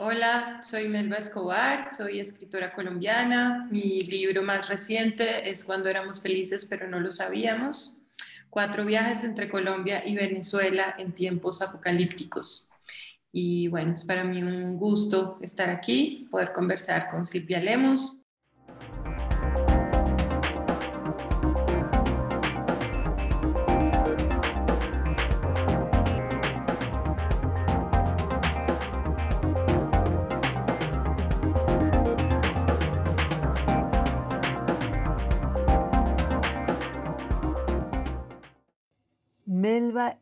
Hola, soy Melba Escobar, soy escritora colombiana. Mi libro más reciente es Cuando éramos felices pero no lo sabíamos. Cuatro viajes entre Colombia y Venezuela en tiempos apocalípticos. Y bueno, es para mí un gusto estar aquí, poder conversar con Silvia Lemos,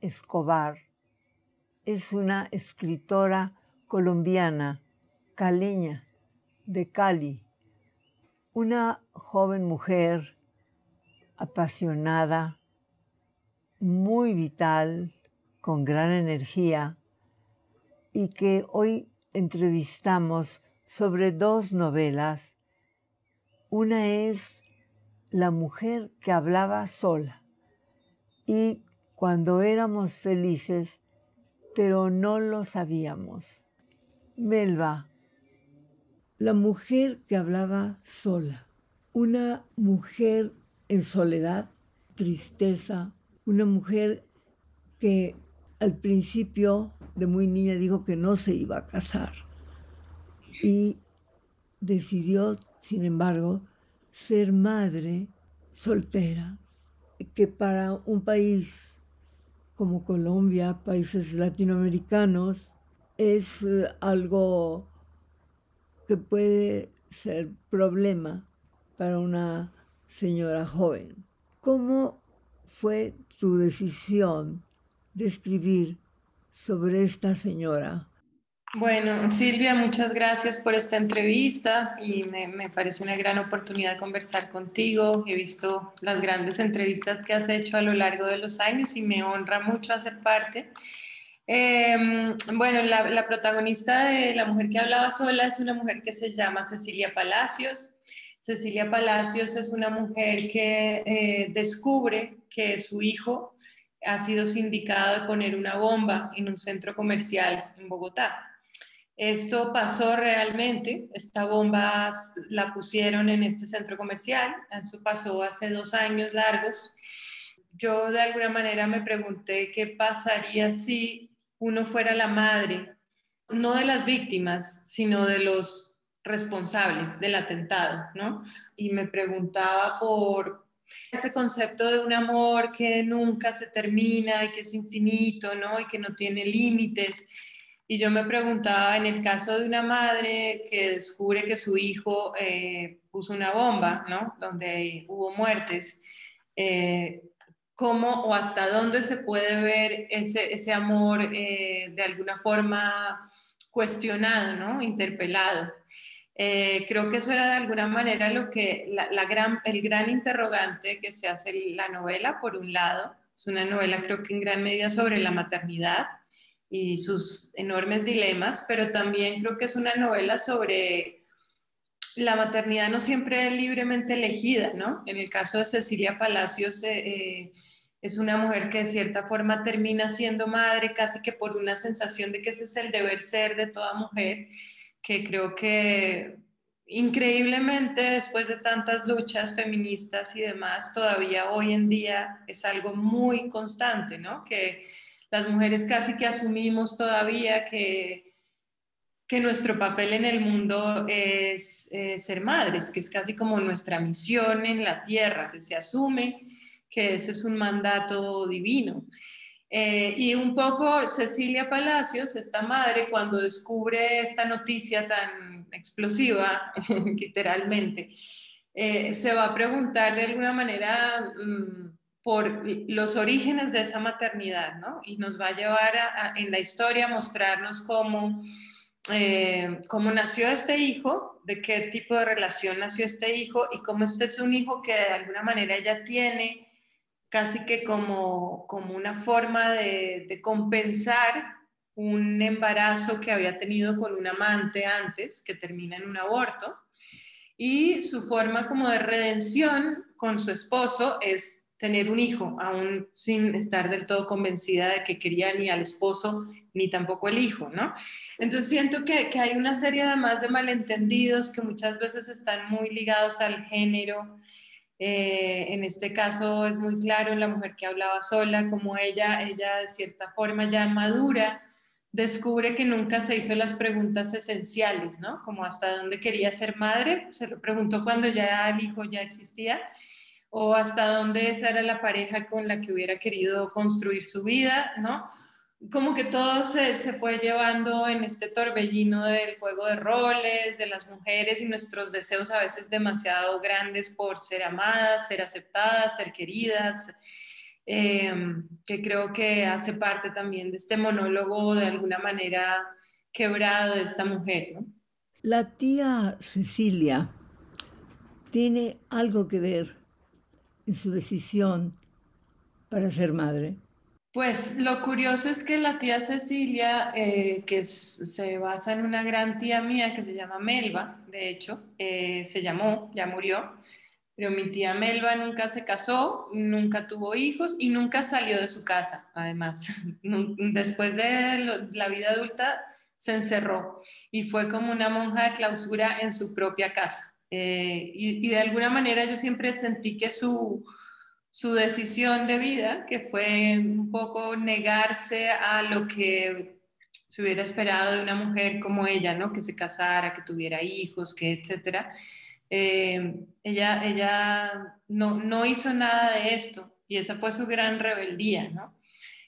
Escobar es una escritora colombiana, caleña, de Cali, una joven mujer apasionada, muy vital, con gran energía, y que hoy entrevistamos sobre dos novelas. Una es La mujer que hablaba sola y cuando éramos felices, pero no lo sabíamos. Melba, la mujer que hablaba sola, una mujer en soledad, tristeza, una mujer que al principio de muy niña dijo que no se iba a casar. Y decidió, sin embargo, ser madre soltera, que para un país como Colombia, países latinoamericanos, es eh, algo que puede ser problema para una señora joven. ¿Cómo fue tu decisión de escribir sobre esta señora? Bueno, Silvia, muchas gracias por esta entrevista y me, parece una gran oportunidad conversar contigo. He visto las grandes entrevistas que has hecho a lo largo de los años y me honra mucho hacer parte. Eh, bueno, la, la, protagonista de La mujer que hablaba sola es una mujer que se llama Cecilia Palacios. Cecilia Palacios es una mujer que eh, descubre que su hijo ha sido sindicado de poner una bomba en un centro comercial en Bogotá. Esto pasó realmente, esta bomba la pusieron en este centro comercial, eso pasó hace dos años largos. Yo de alguna manera me pregunté qué pasaría si uno fuera la madre, no de las víctimas, sino de los responsables del atentado, ¿no? Y me preguntaba por ese concepto de un amor que nunca se termina y que es infinito, ¿no? Y que no tiene límites y yo me preguntaba, en el caso de una madre que descubre que su hijo eh, puso una bomba, ¿no? Donde hubo muertes, eh, ¿cómo o hasta dónde se puede ver ese, ese amor eh, de alguna forma cuestionado, ¿no? Interpelado. creo que eso era de alguna manera lo que la, gran, el gran interrogante que se hace la novela, por un lado, es una novela creo que en gran medida sobre la maternidad, y sus enormes dilemas, pero también creo que es una novela sobre la maternidad no siempre libremente elegida, ¿no? En el caso de Cecilia Palacios, eh, eh, es una mujer que de cierta forma termina siendo madre casi que por una sensación de que ese es el deber ser de toda mujer, que creo que increíblemente después de tantas luchas feministas y demás, todavía hoy en día es algo muy constante, ¿no? Que las mujeres casi que asumimos todavía que, que nuestro papel en el mundo es ser madres, que es casi como nuestra misión en la tierra, que se asume que ese es un mandato divino. Eh, y un poco Cecilia Palacios, esta madre, cuando descubre esta noticia tan explosiva, literalmente, eh, se va a preguntar de alguna manera... Mm, por los orígenes de esa maternidad, ¿no? Y nos va a llevar en la historia a mostrarnos cómo, eh, cómo nació este hijo, de qué tipo de relación nació este hijo y cómo este es un hijo que de alguna manera ella tiene casi que como, como una forma de, de compensar un embarazo que había tenido con un amante antes, que termina en un aborto, y su forma como de redención con su esposo es tener un hijo, aún sin estar del todo convencida de que quería ni al esposo ni tampoco el hijo, ¿no? Entonces siento que, que hay una serie además de malentendidos que muchas veces están muy ligados al género. Eh, en este caso es muy claro en la mujer que hablaba sola, como ella, ella de cierta forma ya madura, descubre que nunca se hizo las preguntas esenciales, ¿no? Como hasta dónde quería ser madre, se lo preguntó cuando ya el hijo ya existía o hasta dónde esa era la pareja con la que hubiera querido construir su vida, ¿no? Como que todo se, fue llevando en este torbellino del juego de roles, de las mujeres y nuestros deseos a veces demasiado grandes por ser amadas, ser aceptadas, ser queridas, em, que creo que hace parte también de este monólogo de alguna manera quebrado de esta mujer. La tía Cecilia tiene algo que ver en su decisión para ser madre? Pues lo curioso es que la tía Cecilia, eh, que se basa en una gran tía mía que se llama Melba, de hecho, eh, se llamó, ya murió, pero mi tía Melba nunca se casó, nunca tuvo hijos y nunca salió de su casa, además. Después de la vida adulta se encerró y fue como una monja de clausura en su propia casa. Eh, y, de alguna manera yo siempre sentí que su, su decisión de vida, que fue un poco negarse a lo que se hubiera esperado de una mujer como ella, ¿no? Que se casara, que tuviera hijos, que etcétera. Eh, ella ella no, no, hizo nada de esto y esa fue su gran rebeldía, ¿no?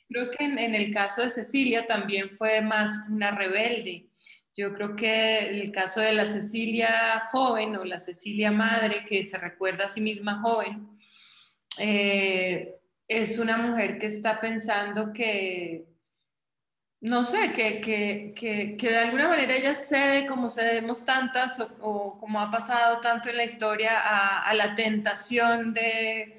Creo que en, en el caso de Cecilia también fue más una rebelde yo creo que el caso de la Cecilia joven o la Cecilia madre, que se recuerda a sí misma joven, eh, es una mujer que está pensando que, no sé, que, que, que, que, de alguna manera ella cede, como cedemos tantas o, como ha pasado tanto en la historia, a la tentación de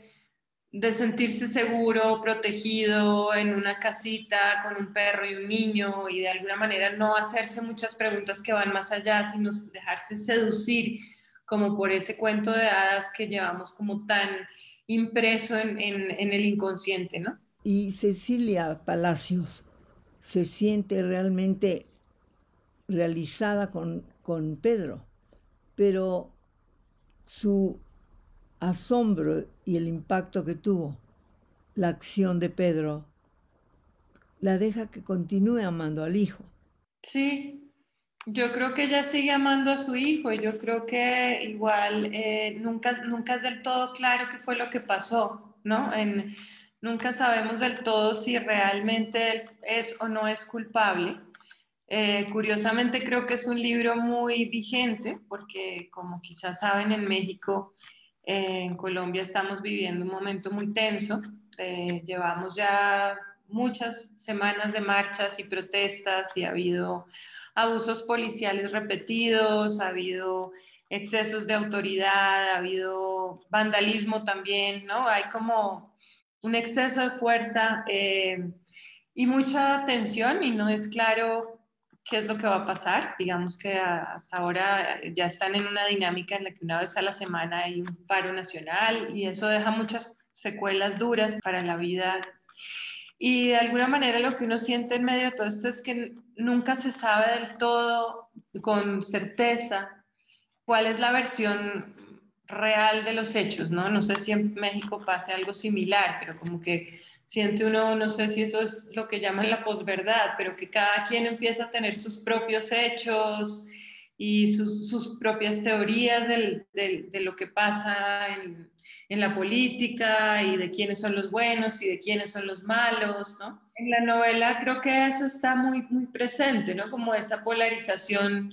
de sentirse seguro, protegido en una casita con un perro y un niño y de alguna manera no hacerse muchas preguntas que van más allá, sino dejarse seducir como por ese cuento de hadas que llevamos como tan impreso en, el inconsciente, ¿no? Y Cecilia Palacios se siente realmente realizada con, con Pedro, pero su asombro y el impacto que tuvo la acción de Pedro la deja que continúe amando al hijo. Sí, yo creo que ella sigue amando a su hijo y yo creo que igual eh, nunca, nunca es del todo claro qué fue lo que pasó, ¿no? En, nunca sabemos del todo si realmente él es o no es culpable. Eh, curiosamente creo que es un libro muy vigente porque como quizás saben en México en Colombia estamos viviendo un momento muy tenso. Eh, llevamos ya muchas semanas de marchas y protestas y ha habido abusos policiales repetidos, ha habido excesos de autoridad, ha habido vandalismo también, ¿no? Hay como un exceso de fuerza eh, y mucha tensión y no es claro qué es lo que va a pasar. Digamos que hasta ahora ya están en una dinámica en la que una vez a la semana hay un paro nacional y eso deja muchas secuelas duras para la vida. Y de alguna manera lo que uno siente en medio de todo esto es que nunca se sabe del todo con certeza cuál es la versión real de los hechos, ¿no? No sé si en México pase algo similar, pero como que siente uno, no sé si eso es lo que llaman la posverdad, pero que cada quien empieza a tener sus propios hechos y sus, sus propias teorías de lo que pasa en, en, la política y de quiénes son los buenos y de quiénes son los malos, ¿no? En la novela creo que eso está muy, muy presente, ¿no? Como esa polarización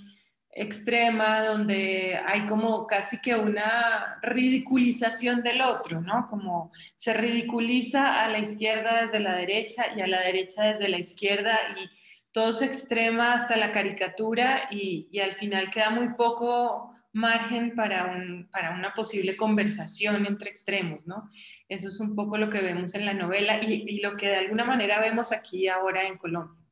extrema donde hay como casi que una ridiculización del otro, ¿no? Como se ridiculiza a la izquierda desde la derecha y a la derecha desde la izquierda y todo se extrema hasta la caricatura y, al final queda muy poco margen para, un, para una posible conversación entre extremos, ¿no? Eso es un poco lo que vemos en la novela y, y lo que de alguna manera vemos aquí ahora en Colombia.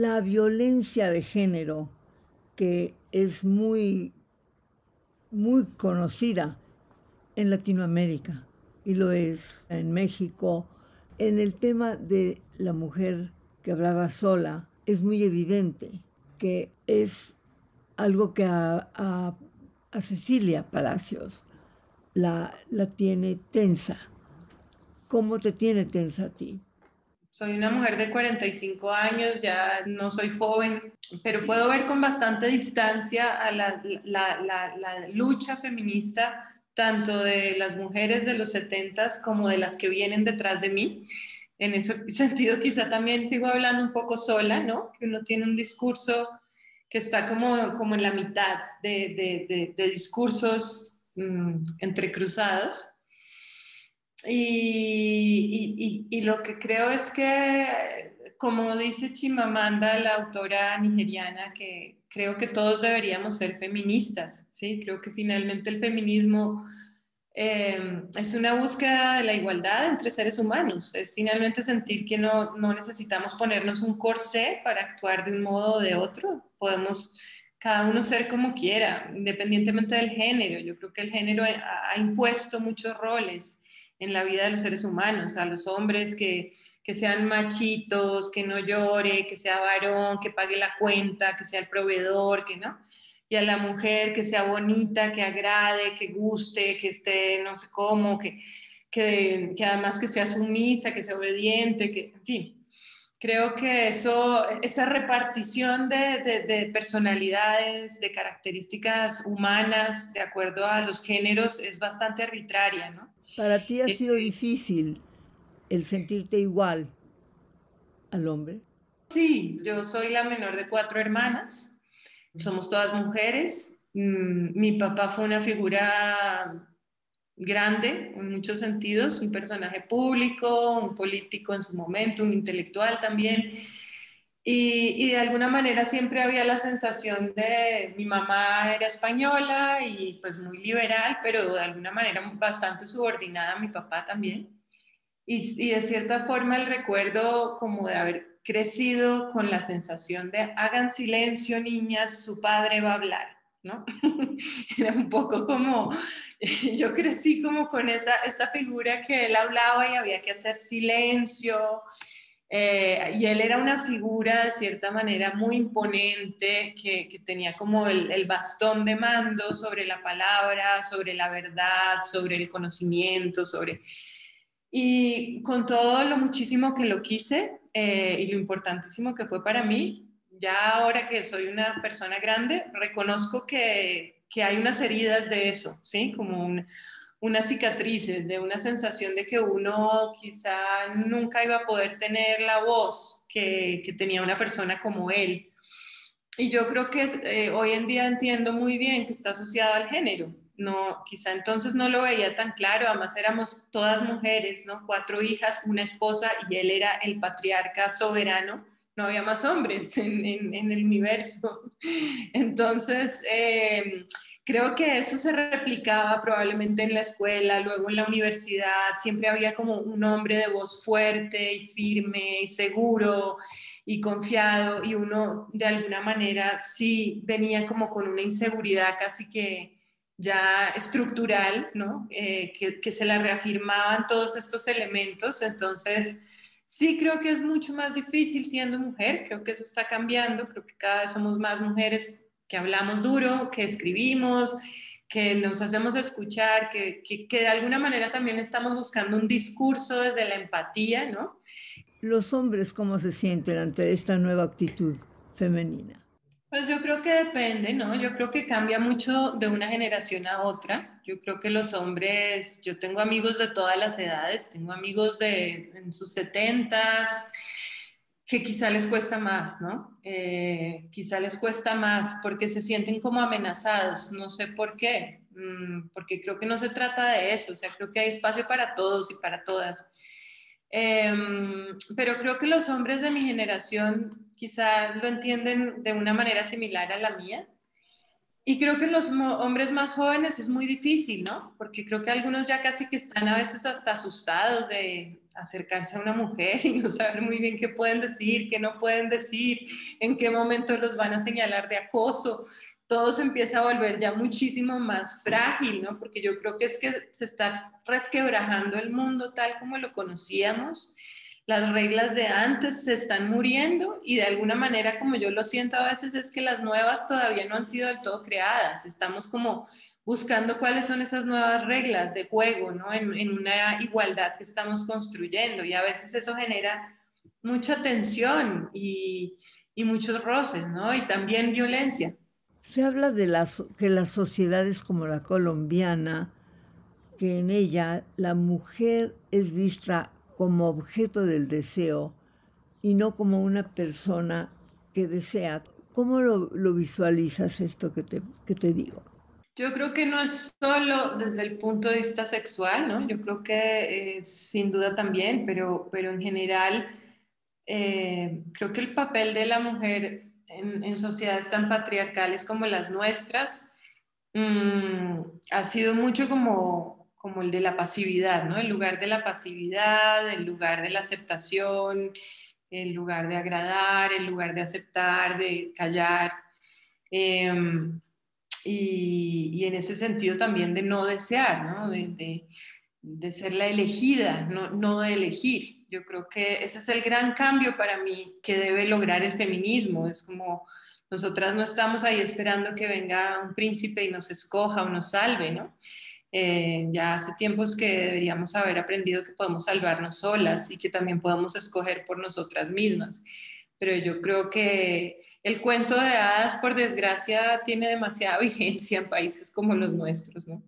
La violencia de género que es muy, muy conocida en Latinoamérica y lo es en México. En el tema de la mujer que hablaba sola, es muy evidente que es algo que a, Cecilia Palacios la, la tiene tensa. ¿Cómo te tiene tensa a ti? Soy una mujer de 45 años, ya no soy joven, pero puedo ver con bastante distancia a la, lucha feminista tanto de las mujeres de los 70 como de las que vienen detrás de mí. En ese sentido, quizá también sigo hablando un poco sola, ¿no? Que uno tiene un discurso que está como, como en la mitad de, de, discursos mmm, entrecruzados. Y, y, y, lo que creo es que, como dice Chimamanda, la autora nigeriana, que creo que todos deberíamos ser feministas, ¿sí? Creo que finalmente el feminismo eh, es una búsqueda de la igualdad entre seres humanos, es finalmente sentir que no, no necesitamos ponernos un corsé para actuar de un modo o de otro, podemos cada uno ser como quiera, independientemente del género. Yo creo que el género ha, ha impuesto muchos roles en la vida de los seres humanos, a los hombres que, que sean machitos, que no llore, que sea varón, que pague la cuenta, que sea el proveedor, que no. Y a la mujer que sea bonita, que agrade, que guste, que esté no sé cómo, que, que, que además que sea sumisa, que sea obediente, que, en fin. Creo que eso, esa repartición de, de, de personalidades, de características humanas, de acuerdo a los géneros, es bastante arbitraria, ¿no? ¿Para ti ha sido difícil el sentirte igual al hombre? Sí, yo soy la menor de cuatro hermanas, somos todas mujeres. Mm, mi papá fue una figura grande en muchos sentidos, un personaje público, un político en su momento, un intelectual también. Y, y, de alguna manera siempre había la sensación de mi mamá era española y pues muy liberal, pero de alguna manera bastante subordinada a mi papá también. Y, y de cierta forma el recuerdo como de haber crecido con la sensación de hagan silencio niñas, su padre va a hablar, ¿no? era un poco como, yo crecí como con esa, esta figura que él hablaba y había que hacer silencio eh, y él era una figura de cierta manera muy imponente, que, tenía como el, bastón de mando sobre la palabra, sobre la verdad, sobre el conocimiento, sobre... Y con todo lo muchísimo que lo quise eh, y lo importantísimo que fue para mí, ya ahora que soy una persona grande, reconozco que, que hay unas heridas de eso, ¿sí? Como unas cicatrices, de una sensación de que uno quizá nunca iba a poder tener la voz que, que tenía una persona como él. Y yo creo que eh, hoy en día entiendo muy bien que está asociado al género. No, quizá entonces no lo veía tan claro, además éramos todas mujeres, ¿no? Cuatro hijas, una esposa y él era el patriarca soberano no había más hombres en, en, el universo. Entonces, eh, Creo que eso se replicaba probablemente en la escuela, luego en la universidad, siempre había como un hombre de voz fuerte y firme y seguro y confiado y uno de alguna manera sí venía como con una inseguridad casi que ya estructural, ¿no? Eh, que, que se la reafirmaban todos estos elementos, entonces sí creo que es mucho más difícil siendo mujer, creo que eso está cambiando, creo que cada vez somos más mujeres que hablamos duro, que escribimos, que nos hacemos escuchar, que, que, que, de alguna manera también estamos buscando un discurso desde la empatía, ¿no? Los hombres, ¿cómo se sienten ante esta nueva actitud femenina? Pues yo creo que depende, ¿no? Yo creo que cambia mucho de una generación a otra. Yo creo que los hombres, yo tengo amigos de todas las edades, tengo amigos de en sus setentas, que quizá les cuesta más, ¿no? Eh, quizá les cuesta más porque se sienten como amenazados, no sé por qué, mmm, porque creo que no se trata de eso, o sea, creo que hay espacio para todos y para todas. Eh, pero creo que los hombres de mi generación quizá lo entienden de una manera similar a la mía. Y creo que los hombres más jóvenes es muy difícil, ¿no? Porque creo que algunos ya casi que están a veces hasta asustados de acercarse a una mujer y no saber muy bien qué pueden decir, qué no pueden decir, en qué momento los van a señalar de acoso. Todo se empieza a volver ya muchísimo más frágil, ¿no? Porque yo creo que es que se está resquebrajando el mundo tal como lo conocíamos las reglas de antes se están muriendo y de alguna manera, como yo lo siento a veces, es que las nuevas todavía no han sido del todo creadas. Estamos como buscando cuáles son esas nuevas reglas de juego, ¿no? En, en una igualdad que estamos construyendo y a veces eso genera mucha tensión y, y muchos roces, ¿no? Y también violencia. Se habla de las, que las sociedades como la colombiana, que en ella la mujer es vista como objeto del deseo y no como una persona que desea. ¿Cómo lo, visualizas esto que te, que te digo? Yo creo que no es solo desde el punto de vista sexual, ¿no? Yo creo que eh, sin duda también, pero, pero en general eh, creo que el papel de la mujer en, en sociedades tan patriarcales como las nuestras mm, ha sido mucho como como el de la pasividad, ¿no? El lugar de la pasividad, el lugar de la aceptación, el lugar de agradar, el lugar de aceptar, de callar. Em, y, en ese sentido también de no desear, ¿no? De, ser la elegida, no, no de elegir. Yo creo que ese es el gran cambio para mí que debe lograr el feminismo. Es como nosotras no estamos ahí esperando que venga un príncipe y nos escoja o nos salve, ¿no? Eh, ya hace tiempos que deberíamos haber aprendido que podemos salvarnos solas y que también podemos escoger por nosotras mismas. Pero yo creo que el cuento de hadas, por desgracia, tiene demasiada vigencia en países como los nuestros. ¿no?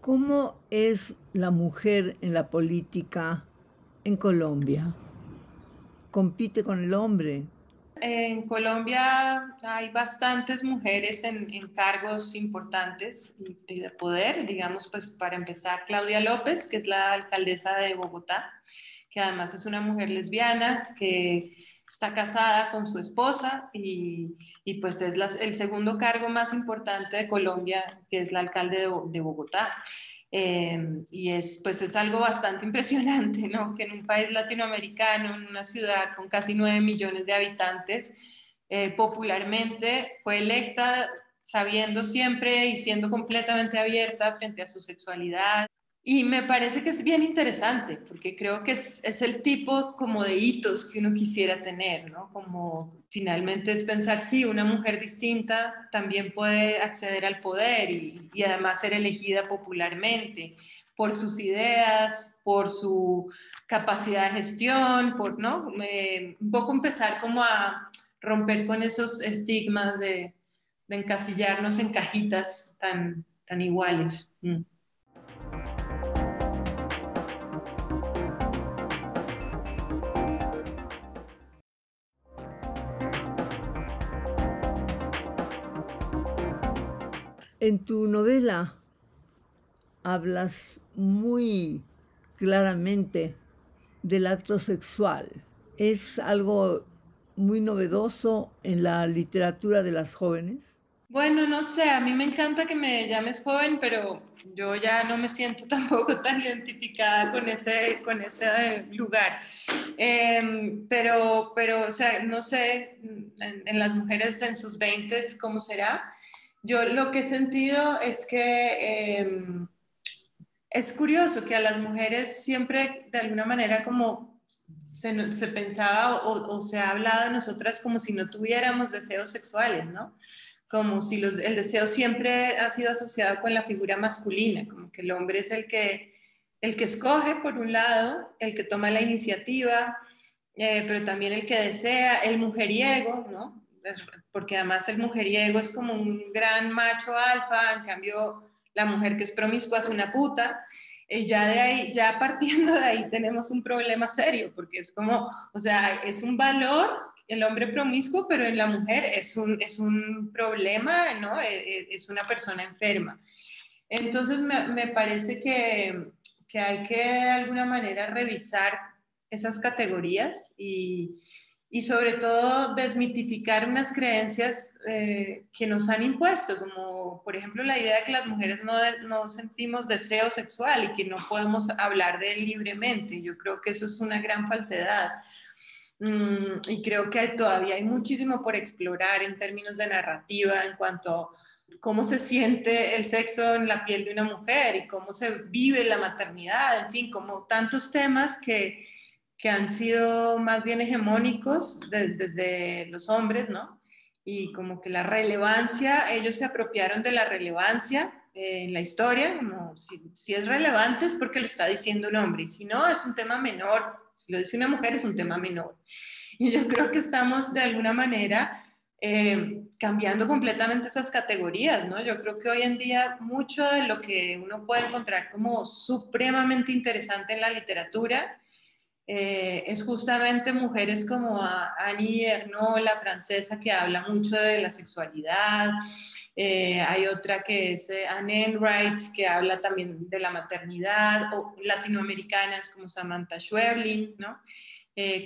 ¿Cómo es la mujer en la política en Colombia? ¿Compite con el hombre? En Colombia hay bastantes mujeres en, cargos importantes y de poder, digamos, pues para empezar, Claudia López, que es la alcaldesa de Bogotá, que además es una mujer lesbiana, que está casada con su esposa y, pues es el segundo cargo más importante de Colombia, que es la alcalde de Bogotá. Em, y es, pues es algo bastante impresionante, ¿no? Que en un país latinoamericano, en una ciudad con casi 9 millones de habitantes, eh, popularmente fue electa sabiendo siempre y siendo completamente abierta frente a su sexualidad, y me parece que es bien interesante, porque creo que es, es, el tipo como de hitos que uno quisiera tener, ¿no? Como finalmente es pensar, sí, una mujer distinta también puede acceder al poder y, y además ser elegida popularmente por sus ideas, por su capacidad de gestión, por, ¿no? un poco empezar como a romper con esos estigmas de, de encasillarnos en cajitas tan, tan iguales. Mm. En tu novela hablas muy claramente del acto sexual. ¿Es algo muy novedoso en la literatura de las jóvenes? Bueno, no sé, a mí me encanta que me llames joven, pero yo ya no me siento tampoco tan identificada con ese, con ese lugar. Em, pero, pero, o sea, no sé, en, en las mujeres en sus 20 cómo será, yo lo que he sentido es que em, es curioso que a las mujeres siempre de alguna manera como se, pensaba o, se ha hablado de nosotras como si no tuviéramos deseos sexuales, ¿no? Como si el deseo siempre ha sido asociado con la figura masculina, como que el hombre es el que, el que escoge por un lado, el que toma la iniciativa, eh, pero también el que desea, el mujeriego, ¿no? Porque además el mujeriego es como un gran macho alfa, en cambio la mujer que es promiscua es una puta. Y ya de ahí, ya partiendo de ahí tenemos un problema serio, porque es como, o sea, es un valor el hombre promiscuo, pero en la mujer es un, es un problema, ¿no? E, e, es una persona enferma. Entonces me, me parece que, que, hay que de alguna manera revisar esas categorías y, y sobre todo desmitificar unas creencias eh, que nos han impuesto, como por ejemplo la idea de que las mujeres no, no, sentimos deseo sexual y que no podemos hablar de él libremente. Yo creo que eso es una gran falsedad. Mm, y creo que todavía hay muchísimo por explorar en términos de narrativa en cuanto a cómo se siente el sexo en la piel de una mujer y cómo se vive la maternidad, en fin, como tantos temas que que han sido más bien hegemónicos desde los hombres, ¿no? Y como que la relevancia, ellos se apropiaron de la relevancia eh, en la historia, como si, es relevante es porque lo está diciendo un hombre, y si no, es un tema menor, si lo dice una mujer es un tema menor. Y yo creo que estamos de alguna manera eh, cambiando completamente esas categorías, ¿no? Yo creo que hoy en día mucho de lo que uno puede encontrar como supremamente interesante en la literatura, eh, es justamente mujeres como Annie Ernaux, la francesa, que habla mucho de la sexualidad. Eh, hay otra que es eh, Anne Enright, que habla también de la maternidad, o latinoamericanas como Samantha Schweblin, ¿no?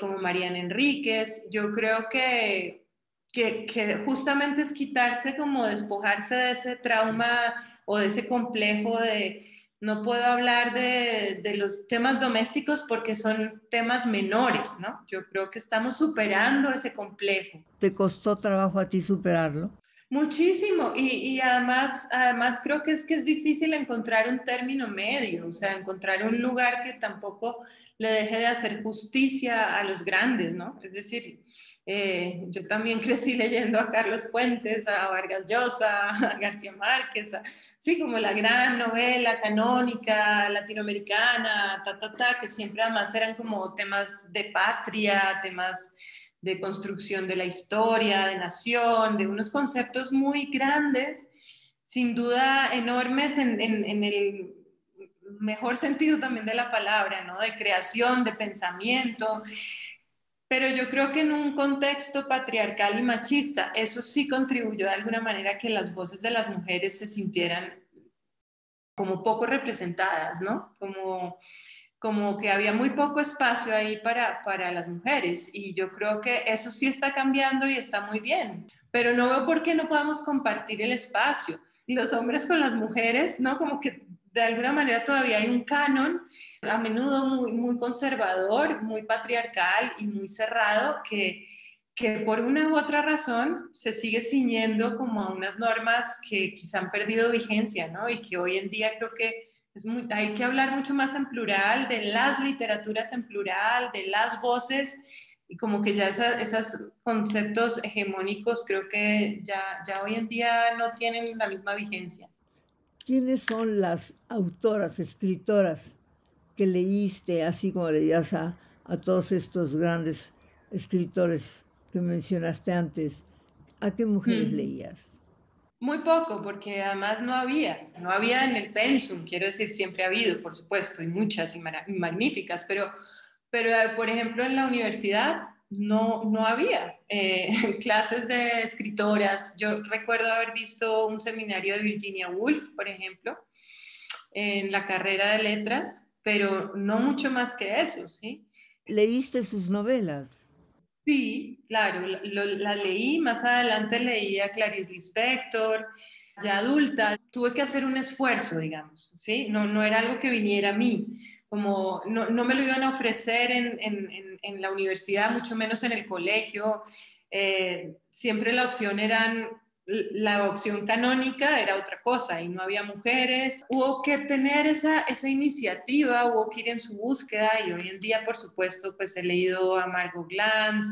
como Mariana Enríquez. Yo creo que, que, que justamente es quitarse, como despojarse de ese trauma o de ese complejo de no puedo hablar de, los temas domésticos porque son temas menores, ¿no? Yo creo que estamos superando ese complejo. ¿Te costó trabajo a ti superarlo? Muchísimo, y, además, además creo que es que es difícil encontrar un término medio, o sea, encontrar un lugar que tampoco le deje de hacer justicia a los grandes, ¿no? Es decir, eh, yo también crecí leyendo a Carlos Fuentes, a Vargas Llosa, a García Márquez, sí, como la gran novela canónica latinoamericana, ta, ta, ta, que siempre además eran como temas de patria, temas de construcción de la historia, de nación, de unos conceptos muy grandes, sin duda enormes en, en, en el mejor sentido también de la palabra, ¿no? De creación, de pensamiento pero yo creo que en un contexto patriarcal y machista, eso sí contribuyó de alguna manera a que las voces de las mujeres se sintieran como poco representadas, ¿no? Como, como que había muy poco espacio ahí para, para las mujeres y yo creo que eso sí está cambiando y está muy bien, pero no veo por qué no podamos compartir el espacio. Los hombres con las mujeres, ¿no? Como que de alguna manera todavía hay un canon, a menudo muy, muy conservador, muy patriarcal y muy cerrado, que, que por una u otra razón se sigue ciñendo como a unas normas que quizá han perdido vigencia, ¿no? Y que hoy en día creo que es muy, hay que hablar mucho más en plural, de las literaturas en plural, de las voces, y como que ya esos conceptos hegemónicos creo que ya, ya hoy en día no tienen la misma vigencia. ¿Quiénes son las autoras, escritoras que leíste, así como leías a, todos estos grandes escritores que mencionaste antes? ¿A qué mujeres mm. leías? Muy poco, porque además no había, no había en el pensum, quiero decir, siempre ha habido, por supuesto, y muchas y magníficas, pero, pero por ejemplo en la universidad no, no había eh, clases de escritoras. Yo recuerdo haber visto un seminario de Virginia Woolf, por ejemplo, en la carrera de letras, pero no mucho más que eso, ¿sí? ¿Leíste sus novelas? Sí, claro, la leí, más adelante leí a Clarice Lispector, ya adulta, tuve que hacer un esfuerzo, digamos, ¿sí? No, no era algo que viniera a mí, como no, no me lo iban a ofrecer en, en, la universidad, mucho menos en el colegio. Eh, siempre la opción eran, la opción canónica era otra cosa y no había mujeres. Hubo que tener esa, esa iniciativa, hubo que ir en su búsqueda y hoy en día, por supuesto, pues he leído a Margot Glantz,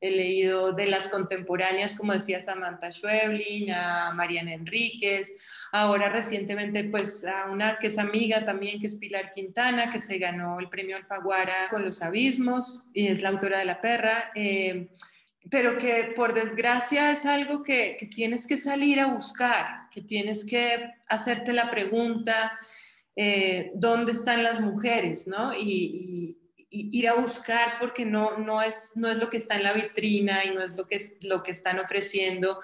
he leído de las contemporáneas, como decía Samantha Schweblin, a Mariana Enríquez, ahora recientemente pues a una que es amiga también, que es Pilar Quintana, que se ganó el premio Alfaguara con los abismos y es la autora de La Perra. Eh, pero que por desgracia es algo que, que, tienes que salir a buscar, que tienes que hacerte la pregunta, eh, ¿dónde están las mujeres? ¿no? y, ir a buscar porque no, no, es, no es lo que está en la vitrina y no es lo que, es, lo que están ofreciendo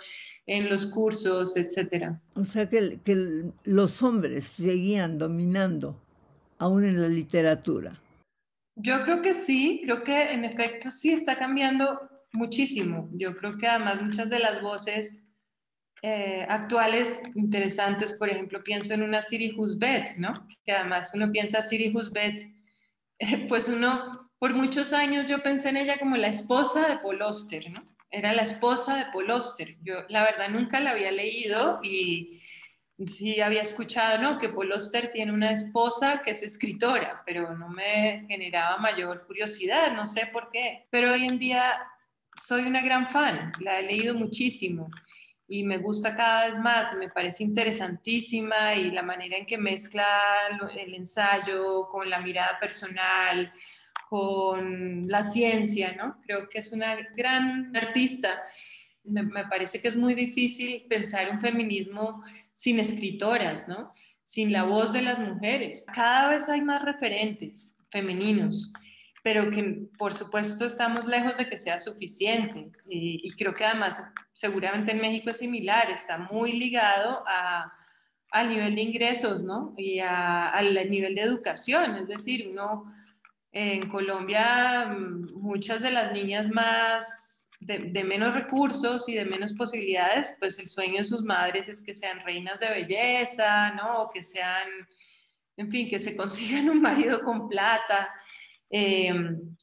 en los cursos, etc. O sea que, que los hombres seguían dominando aún en la literatura. Yo creo que sí, creo que en efecto sí está cambiando muchísimo. Yo creo que además muchas de las voces eh, actuales interesantes, por ejemplo, pienso en una Siri Husbet, ¿no? Que además uno piensa Siri Husbet, pues uno, por muchos años yo pensé en ella como la esposa de Paul Oster, ¿no? Era la esposa de Paul Oster. Yo la verdad nunca la había leído y sí había escuchado, ¿no? Que Paul Oster tiene una esposa que es escritora, pero no me generaba mayor curiosidad, no sé por qué. Pero hoy en día soy una gran fan, la he leído muchísimo y me gusta cada vez más, me parece interesantísima y la manera en que mezcla el ensayo con la mirada personal, con la ciencia, ¿no? Creo que es una gran artista. Me, parece que es muy difícil pensar un feminismo sin escritoras, ¿no? Sin la voz de las mujeres. Cada vez hay más referentes femeninos pero que por supuesto estamos lejos de que sea suficiente. Y, creo que además seguramente en México es similar, está muy ligado a, al nivel de ingresos, ¿no? Y al nivel de educación, es decir, uno en Colombia, mm, muchas de las niñas más de, de, menos recursos y de menos posibilidades, pues el sueño de sus madres es que sean reinas de belleza, ¿no? O que sean, en fin, que se consigan un marido con plata. Eh,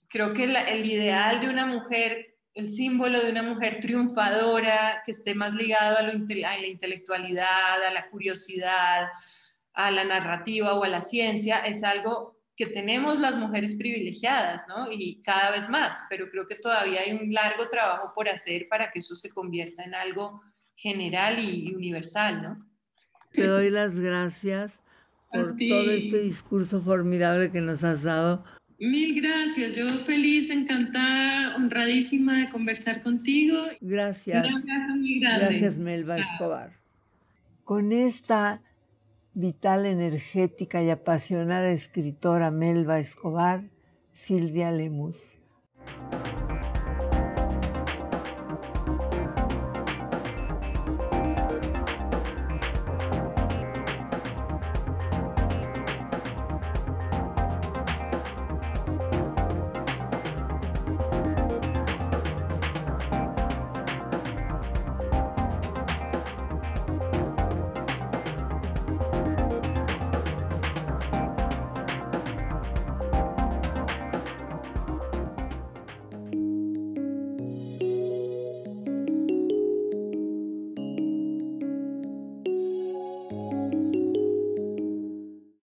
creo que el ideal de una mujer, el símbolo de una mujer triunfadora, que esté más ligado a, a la intelectualidad, a la curiosidad, a la narrativa o a la ciencia, es algo que tenemos las mujeres privilegiadas, ¿no? Y cada vez más, pero creo que todavía hay un largo trabajo por hacer para que eso se convierta en algo general y universal, ¿no? Te doy las gracias por todo este discurso formidable que nos has dado Mil gracias, yo feliz, encantada, honradísima de conversar contigo. Gracias. Gracias, Melba Escobar. Con esta vital, energética y apasionada escritora Melba Escobar, Silvia Lemus.